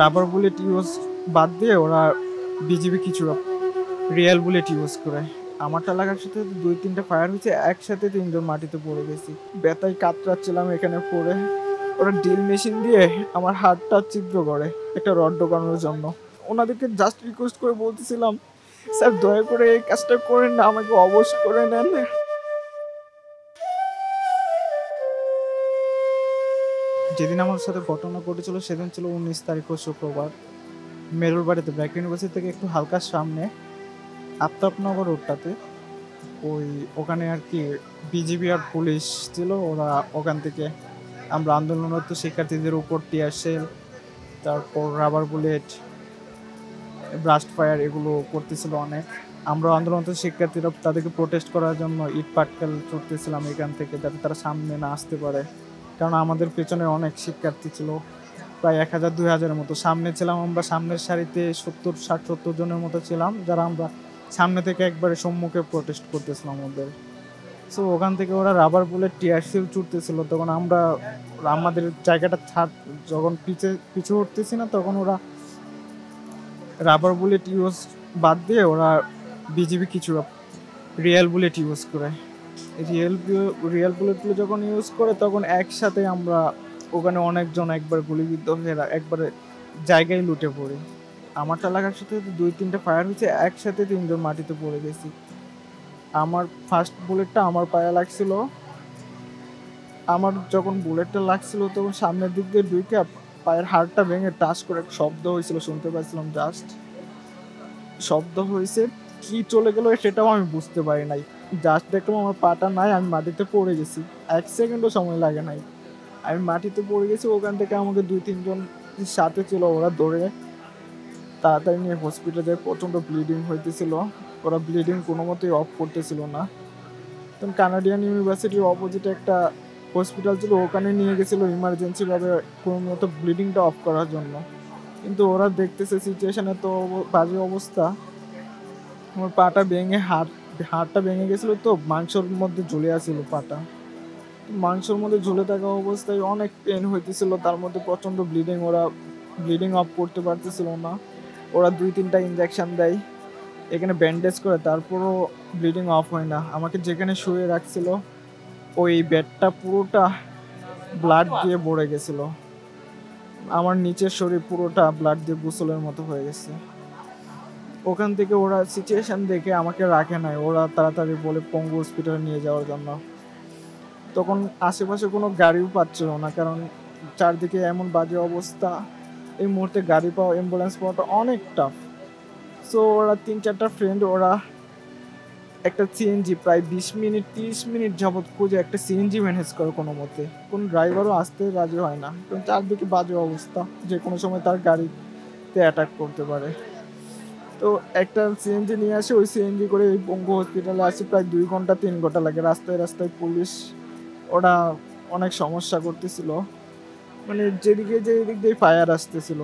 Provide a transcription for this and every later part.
Rubber bullet use বাদ দিয়ে ওরা বিজিবি কিছু রিয়েল বুলেট ইউজ করে। আমারটা লাগার সাথে দুই, তিনটা ফায়ার হয়েছে, একসাথে তিনজন মাটিতে পড়ে গেছি। ব্যথায় কাতরাচ্ছিলাম এখানে পড়ে। ওরা ডিল মেশিন দিয়ে আমার হাতটা ছিদ্র করে একটা রড ঢোকানোর জন্য। ওনাদেরকে জাস্ট রিকোয়েস্ট করে বলতেছিলাম, স্যার, দয়া করে এই কাজটা করেন না, আমাকে অবশ করে নেন। যেদিন আমার সাথে ঘটনা ঘটেছিল, সেদিন ছিল উনিশ তারিখ ও শুক্রবার। মেরুর বাড়িতে ব্র্যাক ইউনিভার্সিটি থেকে একটু হালকা সামনে, আফতাবনগর রোডটাতে। ওই ওখানে আর কি বিজিবি আর পুলিশ ছিল, ওরা ওখান থেকে আমরা আন্দোলনরত শিক্ষার্থীদের উপর টিয়ার সেল তারপর রাবার বুলেট ব্রাস্ট ফায়ার এগুলো করতেছিল অনেক। আমরা আন্দোলনরত শিক্ষার্থীরা তাদেরকে প্রোটেস্ট করার জন্য ইট পাটকেল ছুটতেছিলাম এখান থেকে, যাতে তারা সামনে না আসতে পারে। কারণ আমাদের পেছনে অনেক শিক্ষার্থী ছিল, প্রায় এক হাজার, দুই হাজারের মতো। সামনে ছিলাম আমরা, সামনের সারিতে সত্তর, ষাট, সত্তর জনের মতো ছিলাম, যারা আমরা সামনে থেকে একবারে সম্মুখে প্রোটেস্ট করতেছিলাম ওদের। সো ওখান থেকে ওরা রাবার বুলেট টিয়ার সিল ছুটতেছিল, তখন আমরা আমাদের জায়গাটা ছাড় যখন পিছে, পিছু উঠতেছি না, তখন ওরা রাবার বুলেট ইউজ বাদ দিয়ে ওরা বিজিবি কিছু রিয়েল বুলেট ইউজ করে। রিয়েল রিয়েল বুলেটগুলো যখন ইউজ করে, তখন একসাথে আমরা ওখানে অনেকজন একবার গুলিবিদ্ধ হয়ে একবারে জায়গায় লুটে পড়ি। আমারটা লাগার সাথে দুই, তিনটা ফায়ার হয়েছে, একসাথে তিনজন মাটিতে পড়ে গেছি। আমার ফার্স্ট বুলেটটা আমার পায়ে লাগছিল। আমার যখন বুলেটটা লাগছিল, তখন সামনের দিক দিয়ে ঢুকে পায়ের হাড়টা ভেঙে টাচ করে একটা শব্দ হয়েছিল, শুনতে পাচ্ছিলাম জাস্ট শব্দ হয়েছে, কি চলে গেল সেটাও আমি বুঝতে পারি নাই। জাস্ট দেখলাম আমার পাটা নাই, আমি মাটিতে পড়ে গেছি। এক সেকেন্ডও সময় লাগে নাই। আমি মাটিতে পড়ে গেছি, ওখান থেকে আমাকে দুই তিনজন সাথে ছিল, ওরা দৌড়ে তাড়াতাড়ি নিয়ে হসপিটালে যায়। প্রচণ্ড ব্লিডিং হইতেছিল। ওরা ব্লিডিং কোনো মতেই অফ করতেছিল না। তখন কানাডিয়ান ইউনিভার্সিটির অপোজিটে একটা হসপিটাল ছিল, ওখানে নিয়ে গেছিল ইমার্জেন্সিভাবে কোনো মতো ব্লিডিংটা অফ করার জন্য। কিন্তু ওরা দেখতেছে সিচুয়েশানে তো বাজে অবস্থা। আমার পাটা ভেঙে হাড় হাড়টা ভেঙে গেছিল তো, মাংসর মধ্যে ঝুলে আসছিল পাটা। মাংসর মধ্যে ঝুলে থাকা অবস্থায় অনেক পেন হইতেছিল, তার মধ্যে প্রচণ্ড ব্লিডিং ওরা ব্লিডিং অফ করতে পারতেছিল না। ওরা দুই তিনটা ইঞ্জেকশন দেয়, এখানে ব্যান্ডেজ করে, তারপরও ব্লিডিং অফ হয় না। আমাকে যেখানে শুয়ে রাখছিল, ওই বেডটা পুরোটা ব্লাড দিয়ে ভরে গেছিল। আমার নিচের শরীর পুরোটা ব্লাড দিয়ে গোসলের মতো হয়ে গেছে। ওখান থেকে ওরা সিচুয়েশন দেখে আমাকে রাখে নাই। ওরা তাড়াতাড়ি বলে পঙ্গু হসপিটালে নিয়ে যাওয়ার জন্য। তখন আশেপাশে কোনো গাড়িও পাচ্ছিল না, কারণ চারদিকে এমন বাজে অবস্থা। এই মুহূর্তে গাড়ি পাওয়া অ্যাম্বুলেন্স পাওয়াটা অনেক টাফ সো ওরা তিন চারটা ফ্রেন্ড ওরা একটা সিএনজি প্রায় বিশ মিনিট, তিরিশ মিনিট যাবৎ খুঁজে একটা সিএনজি ম্যানেজ করে কোনো মতে। কোনো ড্রাইভারও আসতে রাজি হয় না। কারণ চারদিকে বাজে অবস্থা যে কোনো সময় তার গাড়িতে অ্যাটাক করতে পারে। তো একটা সিএনজি নিয়ে আসে, ওই সিএনজি করে এই পঙ্গু হসপিটালে আসে, প্রায় দুই ঘণ্টা, তিন ঘণ্টা লাগে। রাস্তায় রাস্তায় পুলিশ ওরা অনেক সমস্যা করতেছিল। মানে যেদিকে যে দিক দিয়ে ফায়ার আসতেছিল,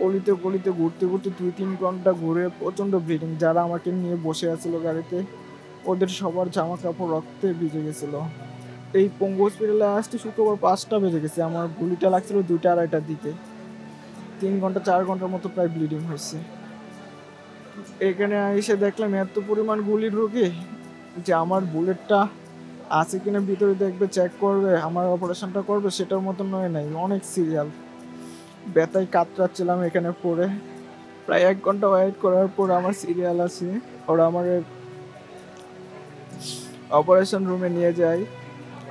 গলিতে গলিতে ঘুরতে ঘুরতে দুই, তিন ঘণ্টা ঘুরে প্রচণ্ড ব্লিডিং যারা আমাকে নিয়ে বসে আছিল গাড়িতে, ওদের সবার জামা কাপড় রক্তে ভিজে গেছিল। এই পঙ্গু হসপিটালে আসতে শুক্রবার পাঁচটা বেজে গেছে, আমার গুলিটা লাগছিল দুইটা, আড়াইটার দিকে। তিন ঘণ্টা, চার ঘণ্টার মতো প্রায় ব্লিডিং হয়েছে। এখানে এসে দেখলাম এত পরিমাণ গুলি ঢুকে যে আমার বুলেটটা আছে কিনা ভিতরে দেখবে চেক করবে, আমার অপারেশনটা করবে, সেটার মতন নয়, নাই, অনেক সিরিয়াল ব্যথায় কাতরাচ্ছিলাম এখানে পড়ে। প্রায় এক ঘণ্টা ওয়েট করার পর আমার সিরিয়াল আছে, ওরা আমার অপারেশন রুমে নিয়ে যায়।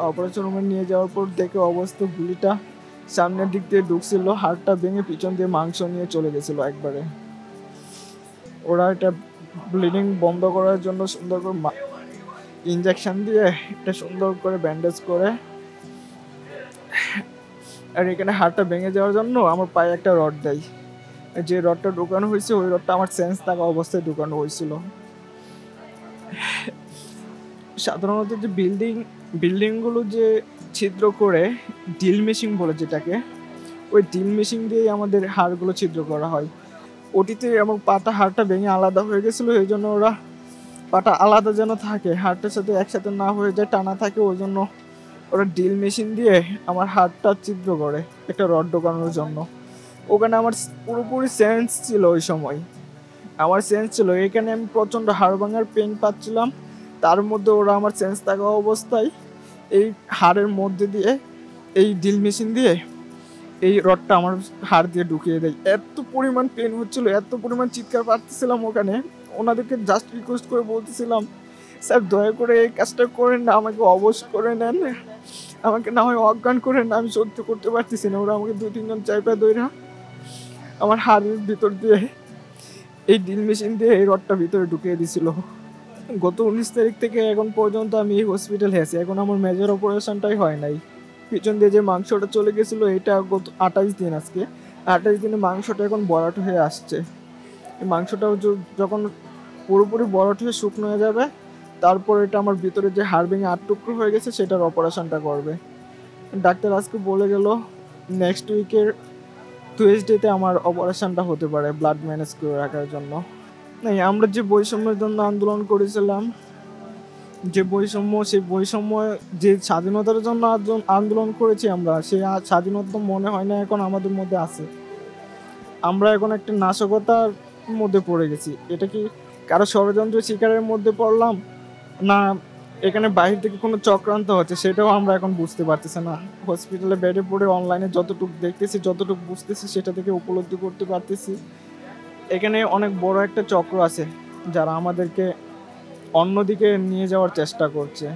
অপারেশন রুমে নিয়ে যাওয়ার পর দেখে অবস্থা, গুলিটা সামনের দিক দিয়ে ঢুকছিল, হাড়টা ভেঙে পিছন দিয়ে মাংস নিয়ে চলে গেছিল একবারে। ওরা এটা ব্লিডিং বন্ধ করার জন্য সুন্দর করে ইঞ্জেকশন দিয়ে এটা সুন্দর করে ব্যান্ডেজ করে। আর এখানে হাড়টা ভেঙে যাওয়ার জন্য আমার পায়ে একটা রড দেয়। যে রডটা ঢুকানো হয়েছে, ওই রডটা আমার সেন্স থাকা অবস্থায় ঢুকানো হয়েছিল। সাধারণত যে বিল্ডিং বিল্ডিংগুলো যে ছিদ্র করে ডিল মেশিন বলে যেটাকে, ওই ডিল মেশিন দিয়েই আমাদের হাড়গুলো ছিদ্র করা হয়। ওটিতে এবং পাটা হাড়টা ভেঙে আলাদা হয়ে গেছিল, এই জন্য ওরা পাটা আলাদা যেন থাকে, হাড়টার সাথে একসাথে না হয়ে যায়, টানা থাকে, ওই জন্য ওরা ডিল মেশিন দিয়ে আমার হাড়টা ছিদ্র করে একটা রড ঢোকানোর জন্য। ওখানে আমার পুরোপুরি সেন্স ছিল ওই সময়। আমার সেন্স ছিল, এখানে আমি প্রচণ্ড হাড় ভাঙার পেন পাচ্ছিলাম। তার মধ্যে ওরা আমার সেন্স থাকা অবস্থায় এই হাড়ের মধ্যে দিয়ে, এই ড্রিল মেশিন দিয়ে এই রডটা আমার হাড় দিয়ে ঢুকিয়ে দেয়। এত পরিমাণ পেন হচ্ছিল, এত পরিমাণ চিৎকার পাচ্ছিলাম ওখানে। ওনাদেরকে জাস্ট রিকোয়েস্ট করে বলতেছিলাম, স্যার, দয়া করে এই কাজটা করেন না, আমাকে অবশ করে নেন। আমাকে না হয় অজ্ঞান করেন না আমি সহ্য করতে পারতেছি না। ওরা আমাকে দু তিনজন চাই চাইপা দইরা আমার হাড়ের ভিতর দিয়ে, এই ড্রিল মেশিন দিয়ে এই রডটা ভিতরে ঢুকিয়ে দিছিল। গত উনিশ তারিখ থেকে এখন পর্যন্ত আমি এই হসপিটালে আছি। এখন আমার মেজর অপারেশনটাই হয় নাই। পিছন দিয়ে যে মাংসটা চলে গেছিল, এটা গত আঠাশ দিন আজকে। আঠাশ দিনে মাংসটা এখন বরাট হয়ে আসছে। মাংসটাও যখন পুরোপুরি বরাট হয়ে শুকনো হয়ে যাবে, তারপর এটা আমার ভিতরে যে হাড় আট টুকরো হয়ে গেছে, সেটার অপারেশনটা করবে। ডাক্তার আজকে বলে গেল নেক্সট উইকের টুয়েসডেতে আমার অপারেশনটা হতে পারে ব্লাড ম্যানেজ করে রাখার জন্য। নাই আমরা যে বৈষম্যের জন্য আন্দোলন করেছিলাম যে বৈষম্য, সেই বৈষম্য, যে স্বাধীনতার জন্য আন্দোলন- করেছি আমরা সেই স্বাধীনতা মনে হয় না এখন আমাদের মধ্যে আছে। আমরা এখন একটা নাশকতার মধ্যে পড়ে গেছি। এটা কি কারও ষড়যন্ত্র শিকারের মধ্যে পড়লাম? না, এখানে বাইরে থেকে কোনো চক্রান্ত হচ্ছে, সেটাও আমরা এখন বুঝতে পারতেছি না। হসপিটালে বেডে পড়ে অনলাইনে যতটুকু দেখতেছি, যতটুকু বুঝতেছি, সেটা থেকে উপলব্ধি করতে পারতেছি। এখানে অনেক বড় একটা চক্র আছে, যারা আমাদেরকে অন্যদিকে নিয়ে যাওয়ার চেষ্টা করছে।